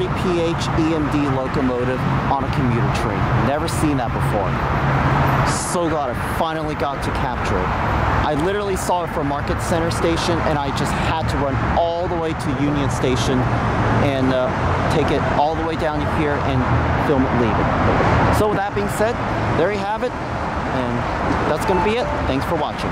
PH EMD locomotive on a commuter train. Never seen that before. So glad I finally got to capture it. I literally saw it from Market Center Station and I just had to run all the way to Union Station and uh, take it all the way down here and film it leaving. So with that being said, there you have it. And that's going to be it. Thanks for watching.